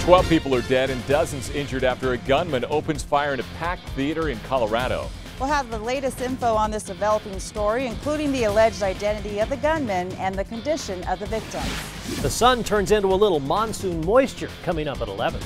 12 people are dead and dozens injured after a gunman opens fire in a packed theater in Colorado. We'll have the latest info on this developing story, including the alleged identity of the gunman and the condition of the victims. The sun turns into a little monsoon moisture coming up at 11.